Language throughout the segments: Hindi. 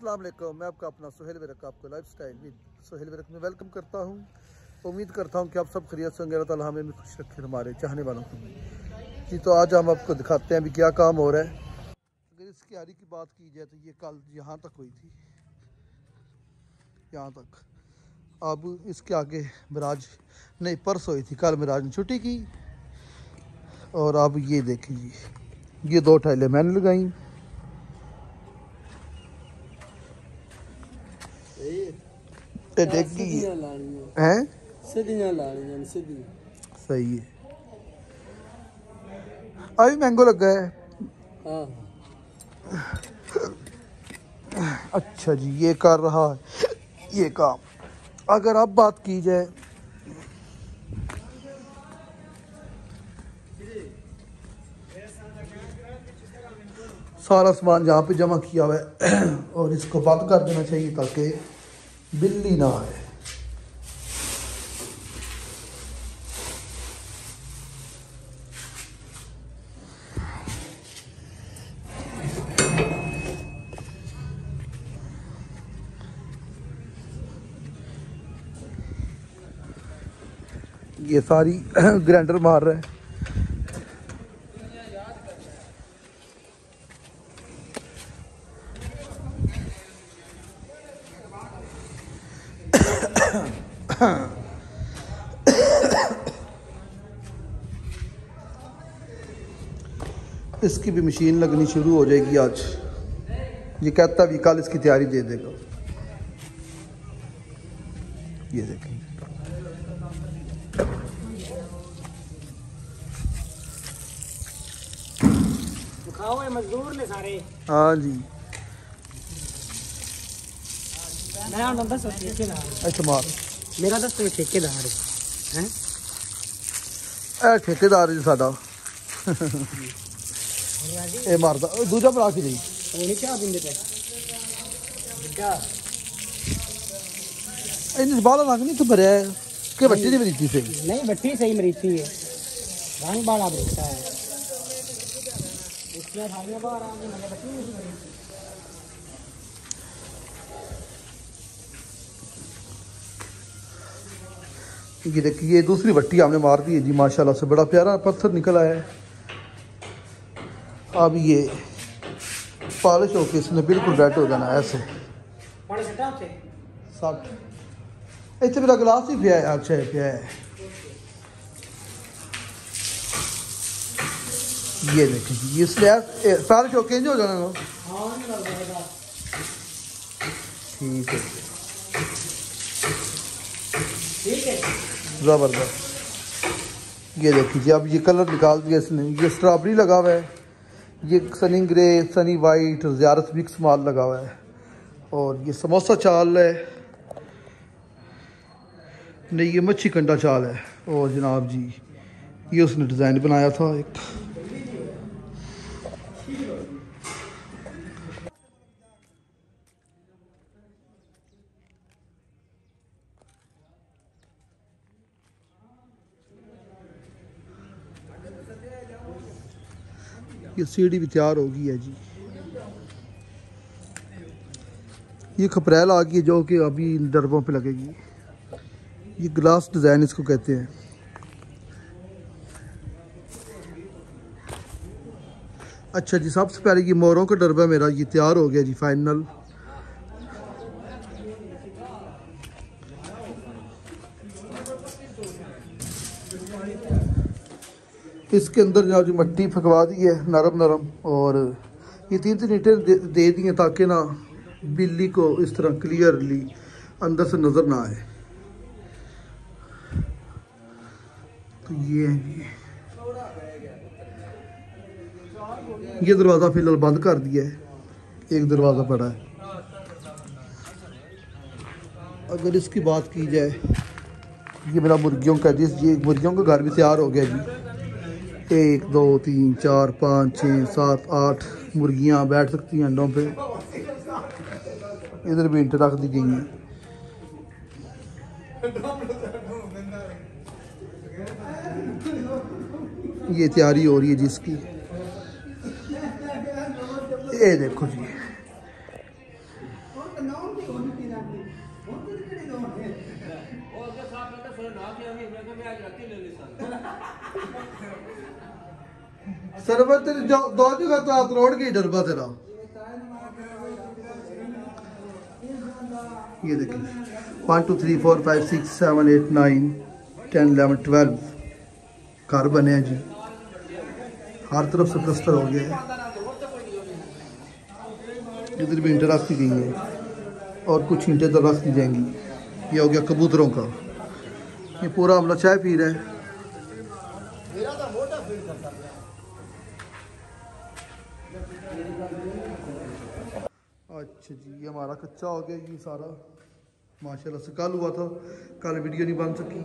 अस्सलाम वालेकुम मैं आपका अपना सोहेल वरक आपको लाइफ स्टाइल विद सोहेल वरक में वेलकम करता हूँ। उम्मीद करता हूँ कि आप सब खरीत से होंगे, अल्लाह हमें भी खुश रखे हमारे चाहने वालों को जी तो आज हम आपको दिखाते हैं अभी क्या काम हो रहा है। अगर इस क्यारी की बात की जाए तो ये कल यहाँ तक हुई थी। यहाँ तक। अब इसके आगे मिराज, नहीं, परस हुई थी, कल मिराज ने छुट्टी की। और अब ये देखें जी, ये दो टाइलें मैंने लगाई। ਤੇ ਡੇਗੀ ਸਿੱਧੀਆਂ ਲਾਣੀਆਂ ਹੈ ਸਿੱਧੀਆਂ ਲਾਣੀਆਂ ਨੇ, ਸਿੱਧੀਆਂ सही है अभी मैंगो लगा है ਹਾਂ अच्छा जी ये कर रहा है ये काम अगर अब बात की जाए सारा सामान यहाँ पे जमा किया हुआ है और इसको बंद कर देना चाहिए ताकि बिल्ली ना आए ये सारी ग्राइंडर मार रहा है। इसकी भी मशीन लगनी शुरू हो जाएगी आज। ये कहता भी कल इसकी तैयारी दे देगा। ये देखें। हाँ जी। ठेकेदार है। ठेकेदार जी साडा। ਇਹ ਮਾਰਦਾ ਉਹ ਦੂਜਾ ਭਰਾ ਕੀ ਜੀ ਉਹ ਨਹੀਂ ਚਾਹ ਦਿੰਦੇ ਪਏ ਬਿੱਗਾ ਇਹਨੇ ਬਾਲਾ ਰੰਗ ਨਹੀਂ ਤੂੰ ਭਰਿਆ ਹੈ ਕਿ ਬੱਚੇ ਦੀ ਬਰੀਤੀ ਸੀ नहीं भट्टी सही मरीती है रंग बाला बेचता है इसमें थालियां बाहर आ गई मैंने भट्टी नहीं सी मरीती ये देखिए ये दूसरी भट्टी हमने मार दी है जी माशाल्लाह से बड़ा प्यारा पत्थर निकल आया है अब ये पॉलिश होके इसने बिल्कुल रेड हो जाना ऐसे। इतने मेरा गिलास ही पिया है अच्छा पिया है। ये देखिए इसलिए सारे चौके हो जाने लो ठीक है। ज़बरदस्त। ये देखिए अब ये कलर निकाल दिया इसने ये स्ट्रॉबेरी लगा हुआ है। ये sunny grey, sunny white, ज़्यारत mix माल लगा हुआ है। और ये समोसा चाल है। नहीं, ये मच्छी कंडा चाल है। और जनाब जी, ये उसने डिज़ाइन बनाया था एक। ये सीढ़ी भी तैयार हो गई है जी। ये खपरेल आ गई है जो कि अभी इन डरबों पे लगेगी। ये ग्लास डिज़ाइन इसको कहते हैं। अच्छा जी, सबसे पहले ये मोरों का डरबा मेरा ये तैयार हो गया जी, फाइनल। इसके अंदर जो जी मट्टी फकवा दी है नरम नरम और ये तीन तीन ईंटें दे, दे हैं ताकि ना बिल्ली को इस तरह क्लियरली अंदर से नज़र ना आए। तो ये है ये दरवाज़ा फ़िलहाल बंद कर दिया है। एक दरवाज़ा पड़ा है। अगर इसकी बात की जाए ये मेरा मुर्गियों का जिस ये मुर्गियों का घर भी तैयार हो गया जी। एक, दो, तीन, चार, पाँच, छः, सात, आठ मुर्गियाँ बैठ सकती हैं अंडों पे। इधर भी इंट रख दी गई हैं। ये तैयारी हो रही है जिसकी। ये देखो जी। सर्वत्र जो दो जगह तो आप रोड की डरबा तेरा ये देखिए one two three four five six seven eight nine ten eleven twelve घर बने हैं जी हर तरफ़ से प्लस्तर हो गया है इधर भी इंटर रख गई है और कुछ ईंटें तो रख दी जाएँगी ये हो गया कबूतरों का ये पूरा हमला चाय पी रहा है अच्छा जी, ये हमारा कच्चा हो गया ये सारा। माशाल्लाह से कल हुआ था, कल वीडियो नहीं बन सकी।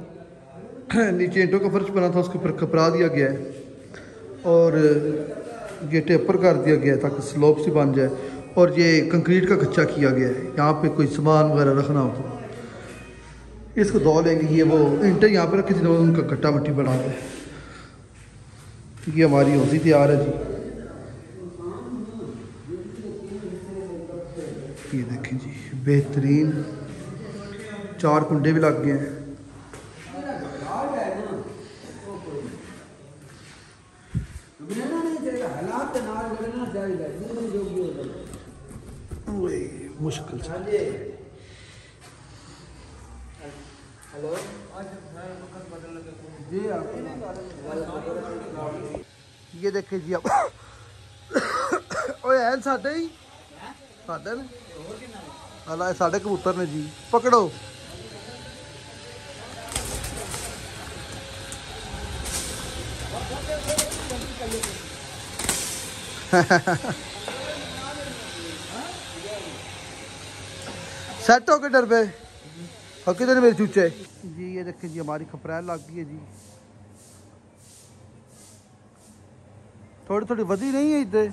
नीचे ईंटों का फर्श बना था, उसके ऊपर कपड़ा दिया गया है। और ये टेपर कर दिया गया है ताकि स्लोप से बन जाए। और ये कंक्रीट का कच्चा किया गया है। यहाँ पे कोई सामान वगैरह रखना हो तो। इसको धो लेंगे, ये वो ईंटें यहाँ पर रखी थी उनका कट्टा मट्टी बना के। ये हमारी होती तैयार है जी। ये देखें जी, बेहतरीन। चार कुंडे भी लग गए हैं। मुश्किल ये देखे जी आप। ओए, ही ਹਲਾ ਇਹ ਸਾਡੇ ਕਬੂਤਰ ਨੇ ਜੀ ਪਕੜੋ सेट हो के डर पे और किधर मेरे चूचे जी ये देखें जी हमारी खपरैल लग गई है जी थोड़ी थोड़ी वधी नहीं है इधर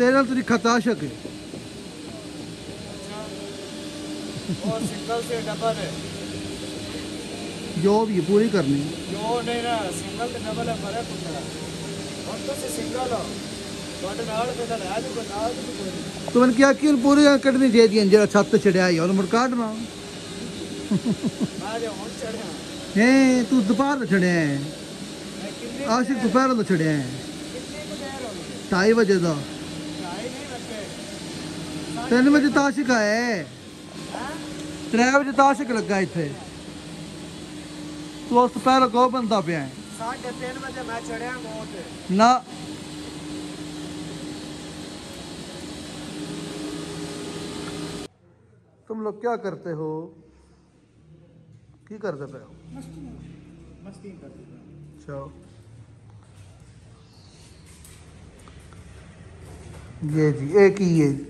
तेरे ना तुझे खता शक है जॉब ये पूरी करनी जो नहीं ना सिंगल डबल है और तो सिंगल हो तुमने क्या कि पूरी कटनी चाहिए जो छत चढ़ाई और मुड़ काट ना तू दोपहर तो छड़े है आशिक दोपहर तो छड़े है ढाई बजे का ਲੱਗੇ तीन बजे ताशिक है त्रै बजे ताशिक लगा इतने तू उस दोपहर को बनता पिया है 3:30 ਵਜੇ ਮੈਂ ਚੜਿਆ ਮੋਟ ना तुम लोग क्या करते हो की करते पे हो ਮਸਤੀ ਕਰਦੇ अच्छा ये जी एक ही ये है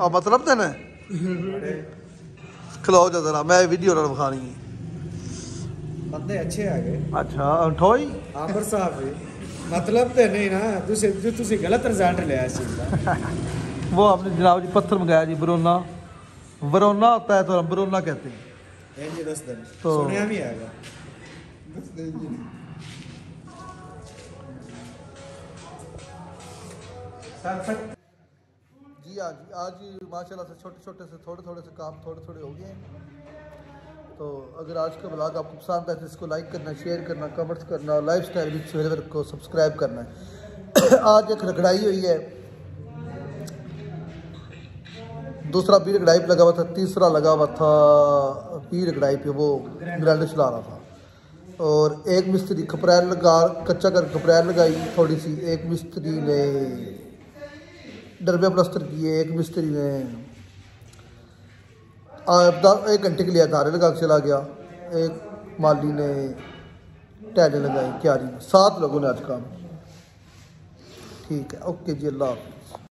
आ मतलब ते ना खिलाओ जा जरा मैं वीडियो ना दिखानी है ਬੰਦੇ ਅੱਛੇ ਹੈਗੇ अच्छा ठोई ਆਮਰ ਸਾਹਿਬ ਵੀ ਮਤਲਬ ਤੇ ਨਹੀਂ ਨਾ ਤੁਸੀਂ ਜੋ ਤੁਸੀਂ ਗਲਤ ਰਿਜ਼ਲਟ ਲਿਆ ਇਸ ਚੀਜ਼ ਦਾ वो आपने जनाब जी पत्थर मंगाया जी बरोना वरोना होता है तो हम बरोना कहते हैं ਇੰਜ ਦੱਸ ਦੇਣ ਤੋ- ਸੁਣਿਆ ਵੀ ਹੈਗਾ जी हाँ जी हाँ आज ही माशाल्लाह से छोटे छोटे से, थोड़े थोड़े से काम थोड़े थोड़े हो गए तो अगर आज का ब्लॉग आपको पसंद आए तो इसको लाइक करना शेयर करना कमेंट्स करना लाइफ स्टाइल को सब्सक्राइब करना है। आज एक रगड़ाई हुई है। दूसरा पी रगड़ाई पे लगा हुआ था, तीसरा लगा हुआ था पी रगड़ाई पे वो ग्राइंडर चला रहा था। और एक मिस्त्री खपरैल लगा, कच्चा कर खपरैल लगाई थोड़ी सी, एक मिस्त्री ने डरबे प्लस्तर किए, एक मिस्त्री ने एक घंटे के लिए धारे लगा के चला गया। एक माली ने टैले लगाई, क्यारी। सात लोगों ने आज काम। ठीक है, ओके जी, अल्लाह हाफिज़।